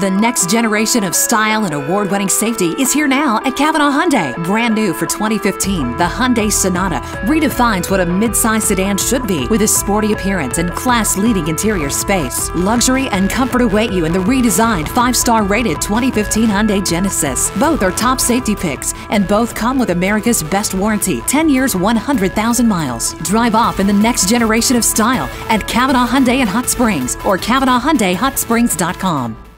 The next generation of style and award-winning safety is here now at Cavenaugh Hyundai. Brand new for 2015, the Hyundai Sonata redefines what a midsize sedan should be with a sporty appearance and class-leading interior space. Luxury and comfort await you in the redesigned 5-star rated 2015 Hyundai Genesis. Both are top safety picks and both come with America's best warranty, 10 years, 100,000 miles. Drive off in the next generation of style at Cavenaugh Hyundai in Hot Springs or CavenaughHyundaiHotSprings.com.